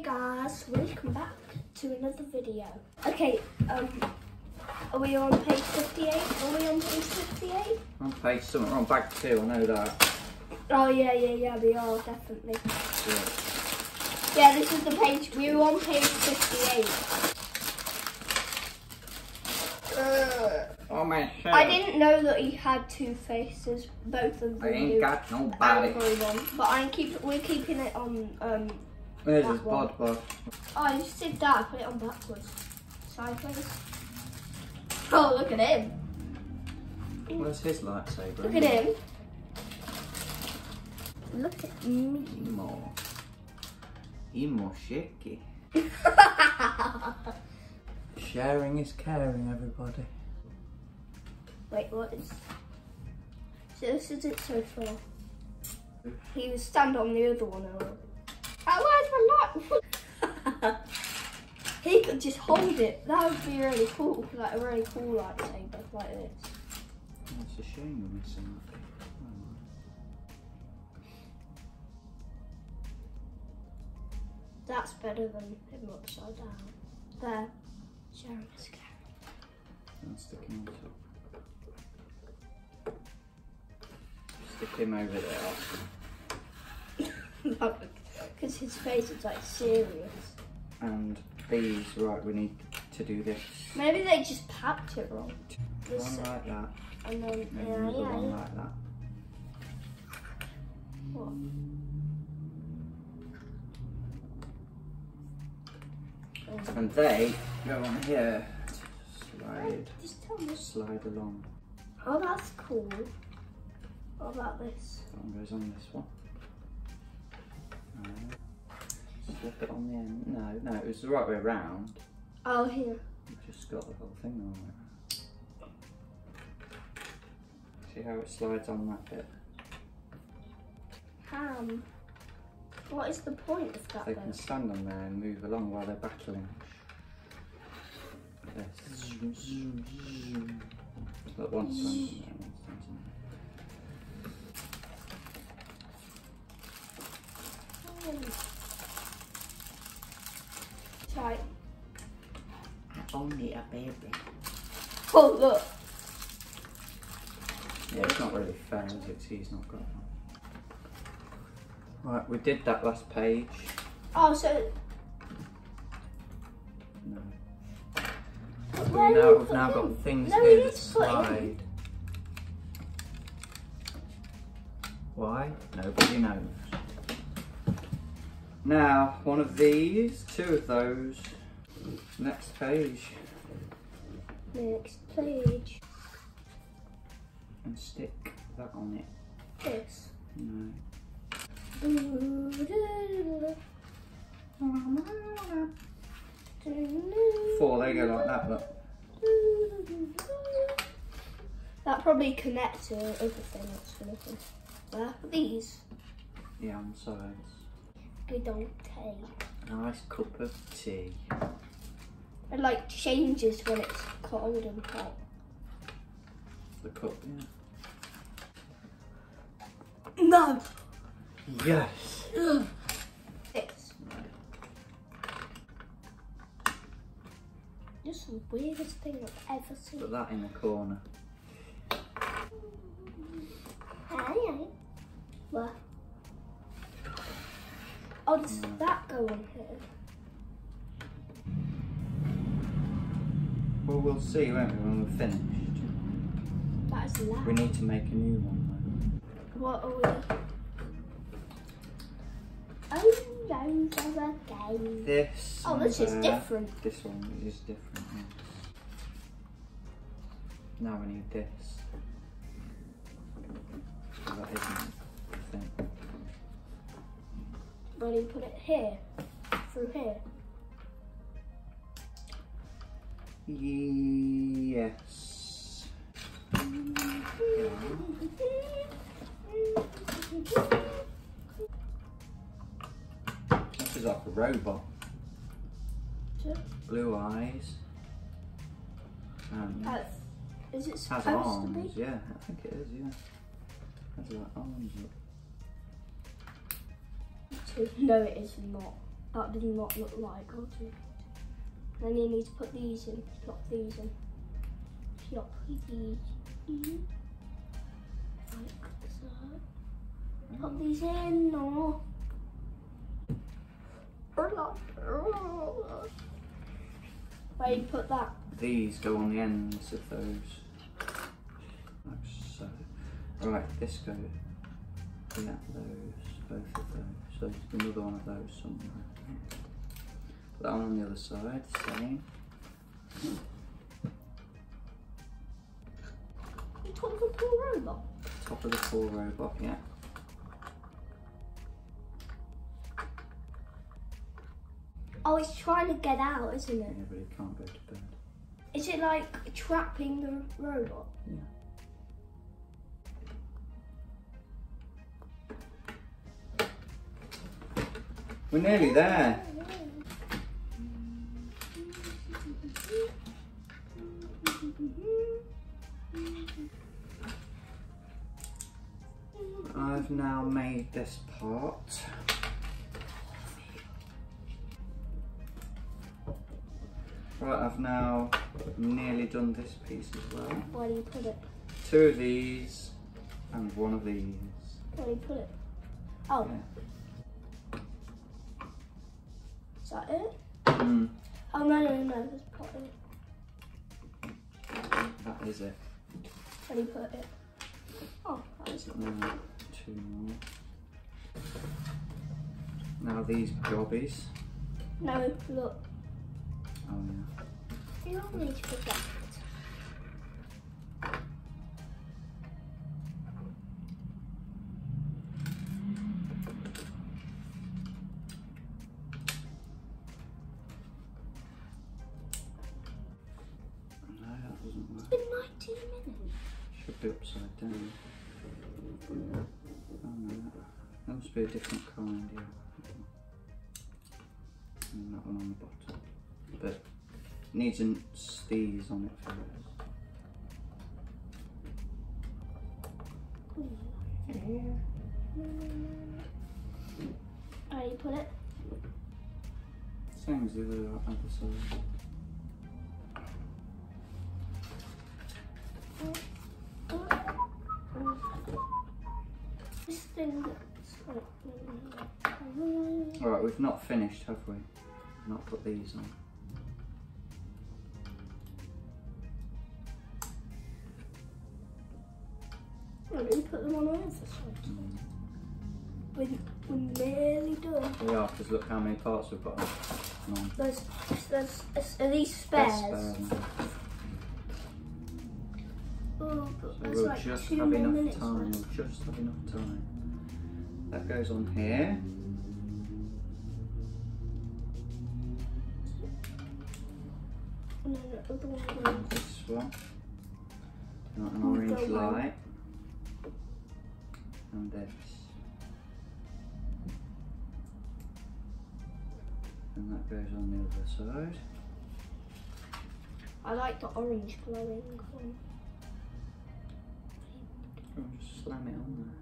Hey guys, welcome back to another video. Okay, um, are we on page 58? Are we on page 58? On page something, we're on bag two, I know that. Oh yeah, yeah, yeah, we are definitely. Yeah. Yeah, this is the page, we were on page 58. Uh, Oh my head. I didn't know that he had two faces, both of them I ain't got no And body. green one, but I keep we're keeping it on um Oh, There's one. bod bod. Oh, I just did that. Put it on backwards. Sideways. Oh, look at him. Where's his lightsaber? Look at him. Look at me. Emo. Emo shaky. Sharing is caring, everybody. Wait, what is... So this is it so far. He was stand on the other one. Or... Where's my he could just hold it. That would be really cool. Like a really cool lightsaber like this. It's a shame we're missing that. That's better than him upside down. There. Sharing is caring. That's sticking on top. Stick him over there. Because his face is like serious. And these, right, we need to do this. Maybe they just packed it wrong. This, One like that, and then, and yeah, another yeah, one yeah. like that. What? And they go on here. Slide, Just tell me. slide along. Oh, that's cool. What about this? That one goes on this one. Slip it on the end. No, no, it was the right way around. Oh, here. You just got the whole thing on wrong way around. See how it slides on that bit? Ham. What is the point of that They though? can stand on there and move along while they're battling. This. Look, one Baby. Oh, look. Yeah, it's not really fair, is it? He's not got one. Right, we did that last page. Oh, so No. We've now, we've now got things No, here that slide. Why? Nobody knows. Now, one of these, two of those. Next page. Next page. And stick that on it. This. No. Four, they go like that, look. That probably connects to everything that's for nothing. Where? These. Yeah, on sides. Good old tea. Nice cup of tea. It like changes when it's cold and hot. The cup, yeah. No. Yes! This. Just the weirdest thing I've ever seen. Put that in the corner. Hey, Where? Oh, does Mm. that go on here? Well, we'll see, won't we, when we're finished. That is loud. We need to make a new one, What are we? Oh, those are though. games. This. Oh, this is there. Uh, different. This one is different, yes. Now we need this. So that isn't the thing. But you put it here, through here. Yes. This is like a robot. Blue eyes. And Uh, is it has supposed to arms. be? Yeah, I think it is. Yeah. Has like arms. Look. No, it is not. That does not look like automated. Then you need to put these in. Plop these in. Plop these in. Like so. Put these in. No. Where you put that? These go on the ends of those. Like so. Right, this goes. Yeah, those, both of those. So another one of those somewhere. Put that one on the other side, same. You took the pool robot. Top of the pool robot, yeah. Oh, it's trying to get out, isn't it? Yeah, but it can't go to bed. Is it like trapping the robot? Yeah. We're nearly there. I've now made this part. Right, I've now nearly done this piece as well. Where do you put it? Two of these and one of these. Where do you put it? Oh, Yeah. is that it? Mm, Oh no no no, there's pot in it. that is it. Where do you put it? Oh, that is it. Now, two more. Now these jobbies. No, look. Oh yeah. You don't need to put. No, that doesn't work. It's been 19 minutes. Should be upside down. Must be a different kind, yeah. And that one on the bottom. But needs an steez on it first. Do you put it? Same as the other other side. Alright, we've not finished, have we? Not put these on. Why don't put them on the other side? Mm. We're, we're nearly done. We are, because look how many parts we've got on. There's, there's, are these spares? spare now. We'll like just have enough time. We'll just have enough time. That goes on here. No, no, the one below. This one. Got an orange light. And this. And that goes on the other side. I like the orange glowing one. Oh, just slam it on there.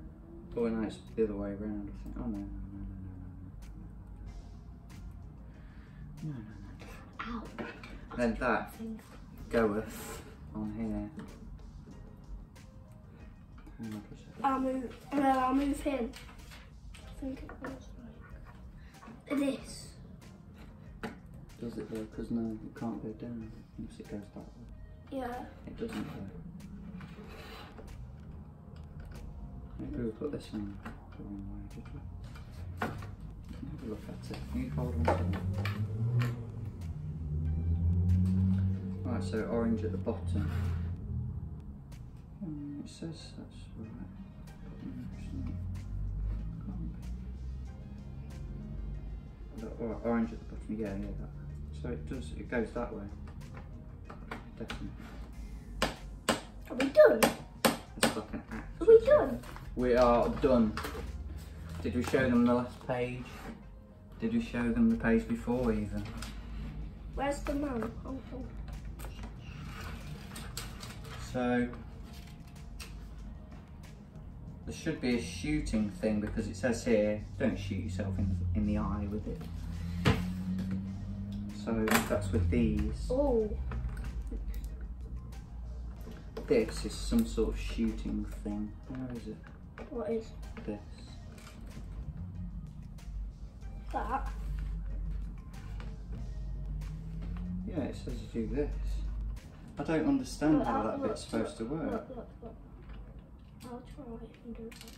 Oh no, it's the other way around, I think. Oh no, no, no, no, no, no. No, no, no. Ow. Then that Thing. goeth on here. Hang on just a second. I'll move. No, I'll move him. I think it was like this. Does it though? Because no, it can't go down unless it goes that way. Yeah. It doesn't though. Maybe we put this on the wrong way, did we? Have a look at it. Can you hold on to it? Right, so orange at the bottom. Hmm, it says that's right. It's not. Can't be. The or- orange at the bottom, yeah, yeah, that. So it does, it goes that way. Definitely. Are we done? It's like an. Are we done? We are done. Did we show them the last page? Did we show them the page before even? Where's the man? Oh, oh. So there should be a shooting thing because it says here, don't shoot yourself in in the eye with it. So that's with these. Oh, This is some sort of shooting thing. Where is it? What is This. that? Yeah, it says you do this. I don't understand how that look, bit's supposed to work. Look, look, look. I'll try and do it like this.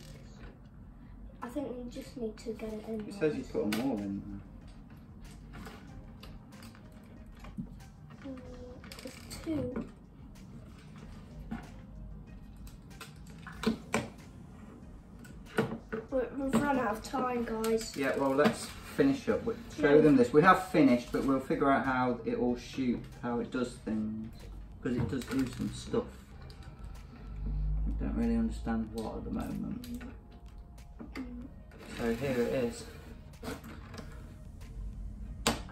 I think we just need to get it in. It says you put them all in Mm, There's two. Out of time, guys. Yeah, well, let's finish up. We- Show Yeah. them this. We have finished, but we'll figure out how it all shoots, how it does things. Because it does do some stuff. I don't really understand what at the moment. So here it is.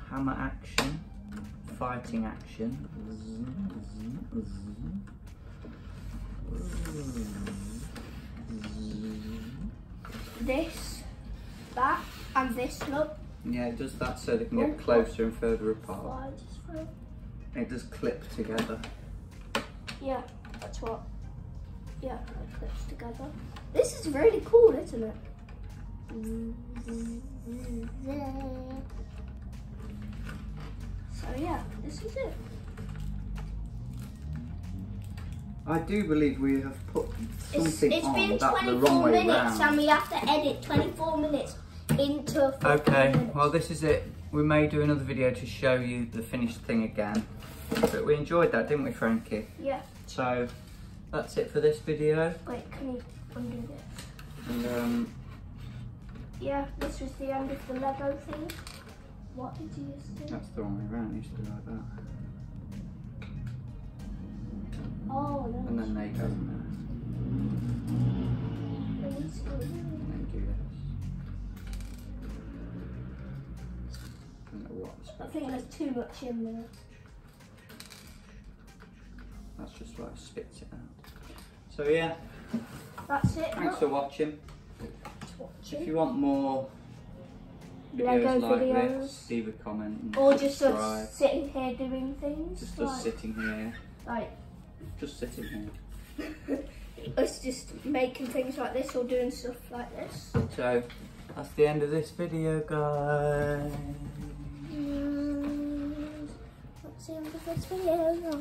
Hammer action, fighting action. This, that, and this. Look. Yeah, it does that so they can Oh, get closer and further oh, apart. Slides through. It does clip together. Yeah, that's what. Yeah, it clips together. This is really cool, isn't it? So yeah, this is it. I do believe we have put something it's on been that the wrong way minutes round. and we have to edit 24 minutes into 15 Okay, well this is it. We may do another video to show you the finished thing again. But we enjoyed that, didn't we Frankie? Yeah, So that's it for this video. wait, can you undo this? And um, Yeah, this was the end of the Lego thing. What did you do? that's the wrong way around. It used to be like that. Oh, no. And then they go I think there's too much in there. That's just like spits it out. So yeah, That's it. thanks for watching. If you want more videos Lego like videos. this, leave a comment Or just us sitting here doing things. Just like, us sitting here. like Just sitting here. us just making things like this or doing stuff like this. So that's the end of this video, guys. Mm, That's the end of